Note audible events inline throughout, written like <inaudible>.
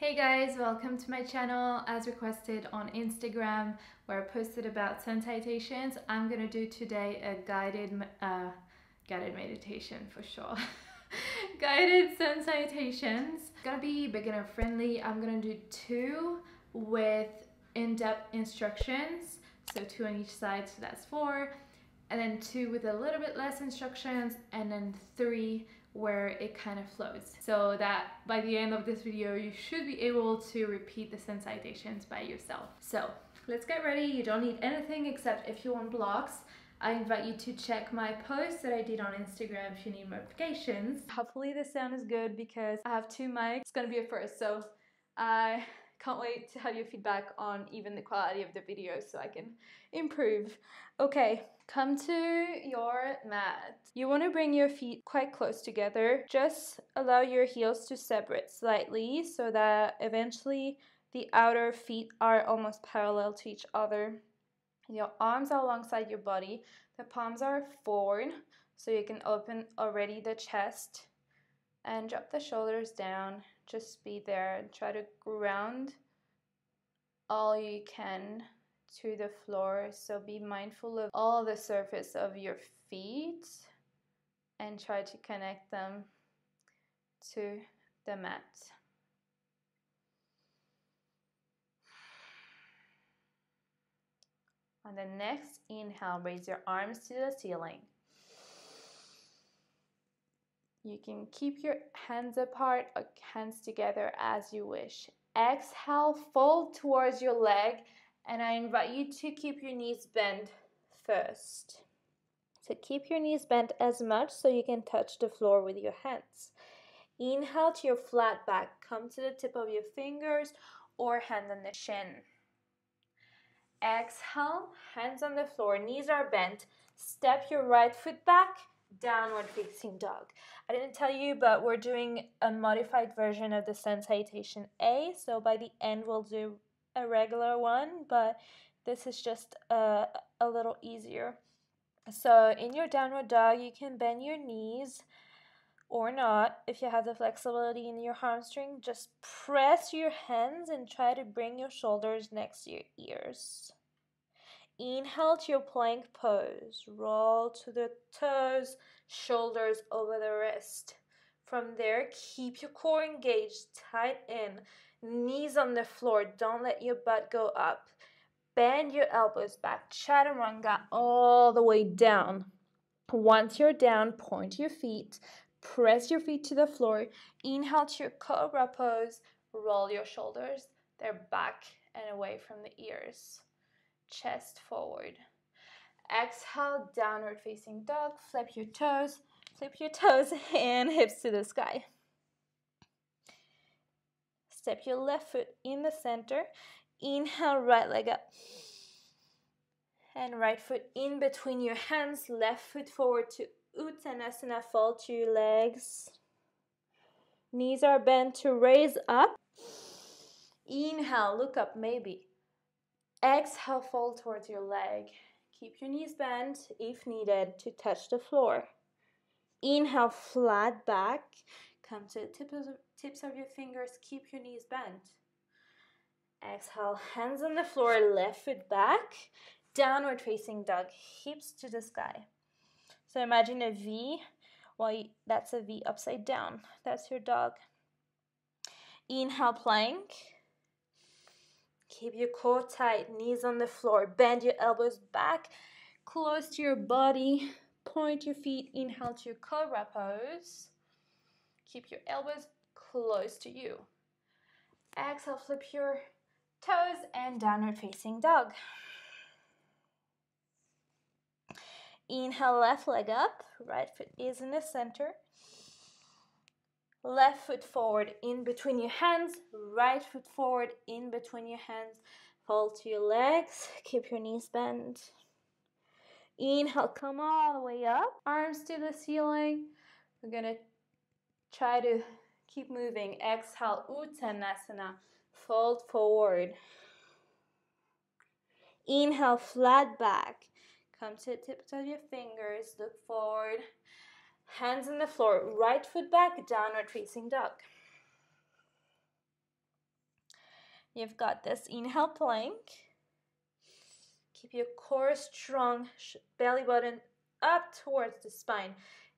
Hey guys, welcome to my channel. As requested on Instagram, where I posted about sun salutations, I'm gonna do today a guided, uh, guided meditation for sure. <laughs> guided sun salutations. Gonna be beginner friendly. I'm gonna do two with in-depth instructions, so two on each side, so that's four, and then two with a little bit less instructions, and then three where it kind of flows so that by the end of this video you should be able to repeat the sun by yourself so let's get ready you don't need anything except if you want blocks I invite you to check my post that I did on Instagram if you need notifications. Hopefully the sound is good because I have two mics. It's gonna be a first, so I can't wait to have your feedback on even the quality of the video so I can improve. Okay, come to your mat. You want to bring your feet quite close together. Just allow your heels to separate slightly so that eventually the outer feet are almost parallel to each other. Your arms are alongside your body. The palms are forward so you can open already the chest and drop the shoulders down just be there and try to ground all you can to the floor. So be mindful of all the surface of your feet and try to connect them to the mat. On the next inhale raise your arms to the ceiling you can keep your hands apart or hands together as you wish. Exhale, fold towards your leg, and I invite you to keep your knees bent first. So keep your knees bent as much so you can touch the floor with your hands. Inhale to your flat back. Come to the tip of your fingers or hand on the shin. Exhale, hands on the floor, knees are bent. Step your right foot back downward facing dog. I didn't tell you, but we're doing a modified version of the sun salutation A. So by the end, we'll do a regular one, but this is just a, a little easier. So in your downward dog, you can bend your knees or not. If you have the flexibility in your hamstring, just press your hands and try to bring your shoulders next to your ears. Inhale to your plank pose. Roll to the toes, shoulders over the wrist. From there, keep your core engaged, tight in, knees on the floor. Don't let your butt go up. Bend your elbows back, chaturanga all the way down. Once you're down, point your feet, press your feet to the floor. Inhale to your cobra pose. Roll your shoulders. They're back and away from the ears chest forward. Exhale, downward facing dog. Flip your toes, flip your toes <laughs> and hips to the sky. Step your left foot in the center. Inhale, right leg up. And right foot in between your hands. Left foot forward to Uttanasana. Fall to your legs. Knees are bent to raise up. Inhale, look up maybe. Exhale, fold towards your leg. Keep your knees bent if needed to touch the floor. Inhale, flat back. Come to the tips of, tips of your fingers. Keep your knees bent. Exhale, hands on the floor, left foot back. Downward facing dog, hips to the sky. So imagine a V. Well, that's a V upside down. That's your dog. Inhale, plank. Keep your core tight, knees on the floor. Bend your elbows back, close to your body. Point your feet, inhale to your cobra pose. Keep your elbows close to you. Exhale, flip your toes and downward facing dog. Inhale, left leg up, right foot is in the center. Left foot forward in between your hands, right foot forward in between your hands. Fold to your legs, keep your knees bent. Inhale, come all the way up, arms to the ceiling. We're gonna try to keep moving. Exhale, Uttanasana, fold forward. Inhale, flat back. Come to the tips of your fingers, look forward. Hands on the floor, right foot back, downward facing dog. You've got this. Inhale, plank. Keep your core strong, belly button up towards the spine.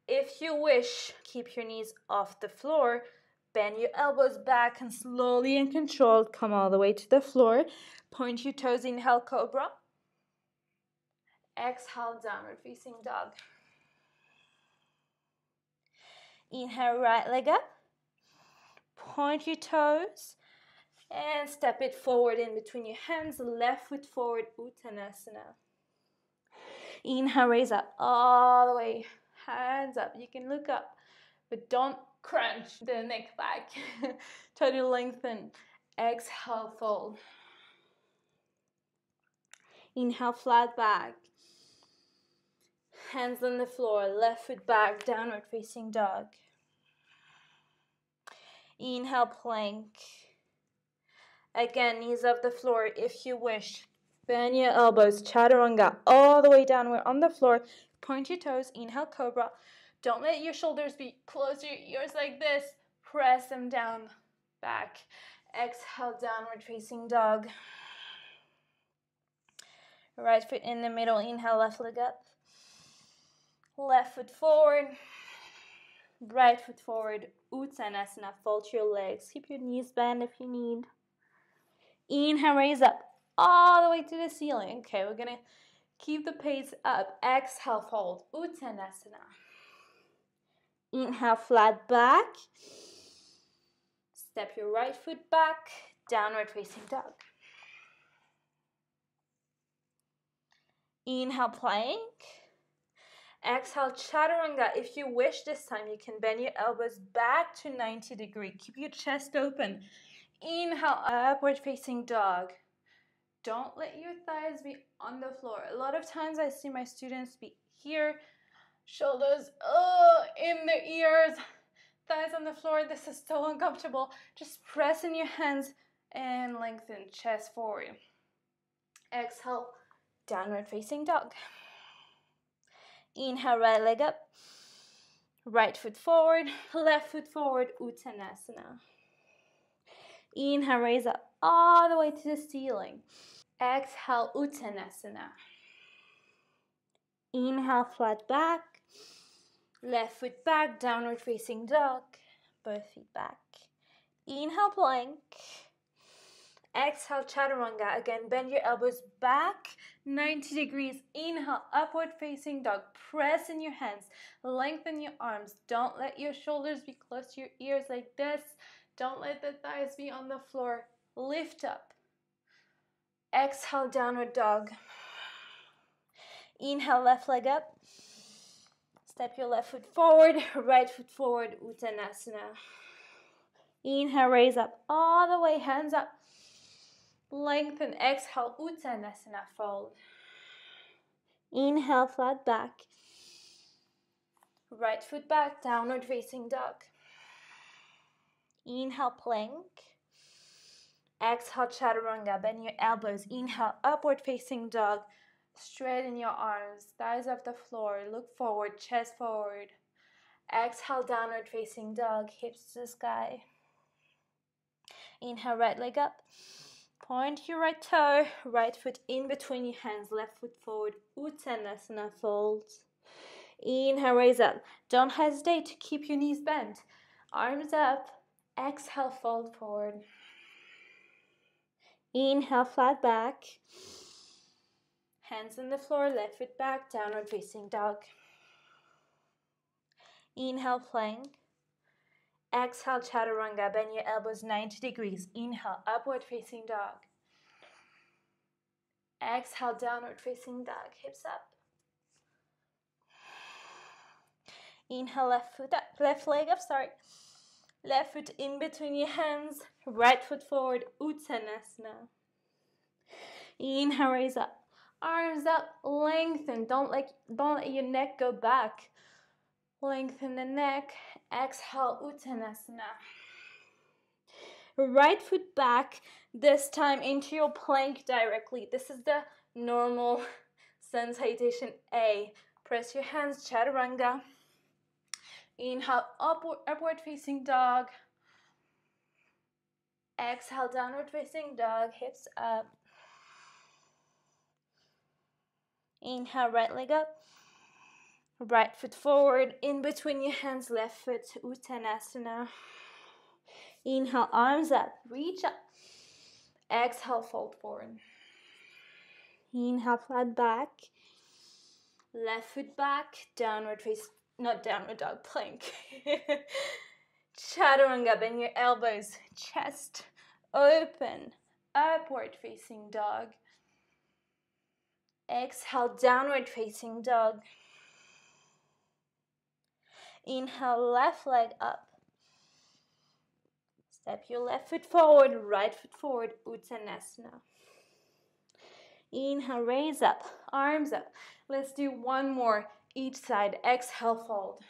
If you wish, keep your knees off the floor. Bend your elbows back and slowly and controlled come all the way to the floor. Point your toes, inhale, cobra. Exhale, downward facing dog. Inhale, right leg up. Point your toes and step it forward in between your hands. Left foot forward, Uttanasana. Inhale, raise up all the way. Hands up. You can look up, but don't crunch the neck back. <laughs> Try to lengthen. Exhale, fold. Inhale, flat back. Hands on the floor, left foot back, downward facing dog. Inhale, plank. Again, knees off the floor if you wish. Bend your elbows, chaturanga, all the way downward on the floor. Point your toes, inhale, cobra. Don't let your shoulders be close to your ears like this. Press them down, back. Exhale, downward facing dog. Right foot in the middle, inhale, left leg up. Left foot forward. Right foot forward, Uttanasana. Fold your legs. Keep your knees bent if you need. Inhale, raise up all the way to the ceiling. Okay, we're gonna keep the pace up. Exhale, fold, Uttanasana. Inhale, flat back. Step your right foot back, downward facing dog. Inhale, plank. Exhale, chaturanga. If you wish this time, you can bend your elbows back to 90 degree. Keep your chest open. Inhale, upward facing dog. Don't let your thighs be on the floor. A lot of times I see my students be here, shoulders oh, in the ears, thighs on the floor. This is so uncomfortable. Just press in your hands and lengthen chest forward. Exhale, downward facing dog. Inhale, right leg up. Right foot forward, <laughs> left foot forward, Uttanasana. Inhale, raise up all the way to the ceiling. Exhale, Uttanasana. Inhale, flat back. Left foot back, downward facing dog. Both feet back. Inhale, plank. Exhale, chaturanga. Again, bend your elbows back 90 degrees. Inhale, upward facing dog. Press in your hands. Lengthen your arms. Don't let your shoulders be close to your ears like this. Don't let the thighs be on the floor. Lift up. Exhale, downward dog. Inhale, left leg up. Step your left foot forward, <laughs> right foot forward, Uttanasana. Inhale, raise up all the way, hands up. Lengthen, exhale, Uttanasana, fold. Inhale, flat back. Right foot back, downward facing dog. Inhale, plank. Exhale, chaturanga. Bend your elbows. Inhale, upward facing dog. Straighten your arms. Thighs off the floor. Look forward, chest forward. Exhale, downward facing dog. Hips to the sky. Inhale, right leg up. Point your right toe, right foot in between your hands, left foot forward, Uttanasana folds. Inhale, raise up. Don't hesitate to keep your knees bent. Arms up. Exhale, fold forward. Inhale, flat back. Hands on the floor, left foot back, downward facing dog. Inhale, plank. Exhale, chaturanga. Bend your elbows 90 degrees. Inhale, upward facing dog. Exhale, downward facing dog. Hips up. Inhale, left foot up, left leg up, sorry. Left foot in between your hands. Right foot forward, Uttanasana. Inhale, raise up. Arms up, lengthen. Don't let, don't let your neck go back. Lengthen the neck. Exhale, Uttanasana. Right foot back, this time into your plank directly. This is the normal <laughs> sun salutation A. Press your hands, chaturanga. Inhale, upward, upward facing dog. Exhale, downward facing dog, hips up. Inhale, right leg up. Right foot forward, in between your hands, left foot, Uttanasana. Inhale, arms up, reach up. Exhale, fold forward. Inhale, flat back. Left foot back, downward face, not downward dog, plank. <laughs> Chaturanga, bend your elbows, chest open, upward facing dog. Exhale, downward facing dog. Inhale, left leg up. Step your left foot forward, right foot forward, Uttanasana. Inhale, raise up, arms up. Let's do one more each side. Exhale, fold.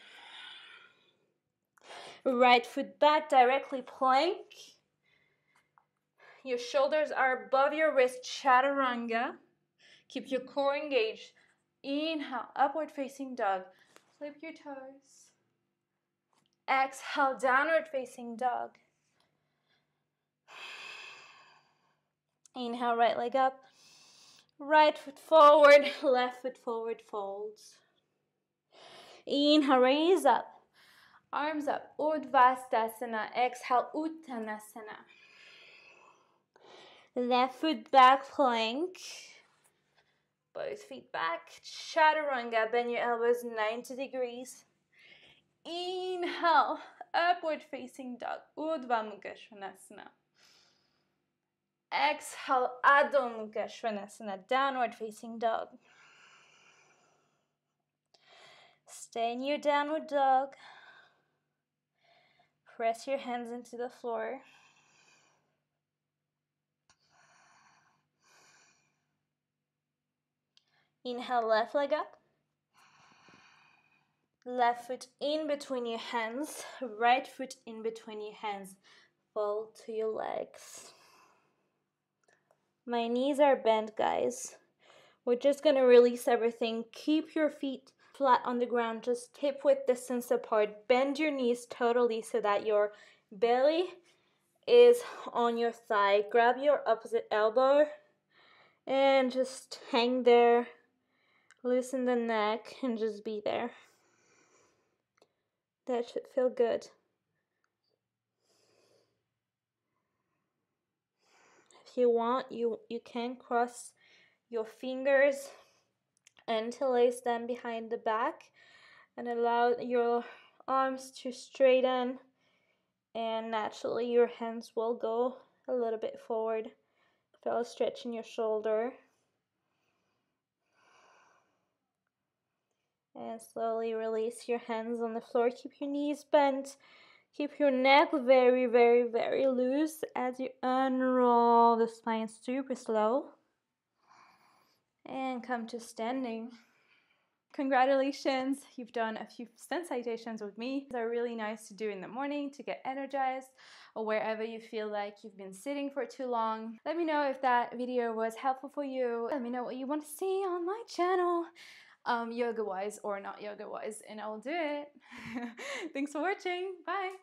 Right foot back, directly plank. Your shoulders are above your wrist, chaturanga. Keep your core engaged. Inhale, upward facing dog. Flip your toes. Exhale, downward facing dog. Inhale, right leg up. Right foot forward, <laughs> left foot forward folds. Inhale, raise up. Arms up, Urdhva Hastasana. Exhale, Uttanasana. Left foot back plank. Both feet back. Chaturanga. Bend your elbows 90 degrees. Inhale. Upward facing dog. Urdhva Mukha Svanasana. Exhale. Adho Mukha Svanasana. Downward facing dog. Stay in your downward dog. Press your hands into the floor. Inhale, left leg up. Left foot in between your hands, right foot in between your hands. Fold to your legs. My knees are bent, guys. We're just gonna release everything. Keep your feet flat on the ground, just hip width distance apart. Bend your knees totally so that your belly is on your thigh. Grab your opposite elbow and just hang there Loosen the neck and just be there. That should feel good. If you want, you, you can cross your fingers and interlace them behind the back and allow your arms to straighten and naturally your hands will go a little bit forward. Feel a stretch in your shoulder. And slowly release your hands on the floor. Keep your knees bent. Keep your neck very, very, very loose as you unroll the spine super slow. And come to standing. Congratulations, you've done a few citations with me. They're really nice to do in the morning to get energized or wherever you feel like you've been sitting for too long. Let me know if that video was helpful for you. Let me know what you want to see on my channel um, yoga wise or not yoga wise, and I'll do it. <laughs> Thanks for watching. Bye.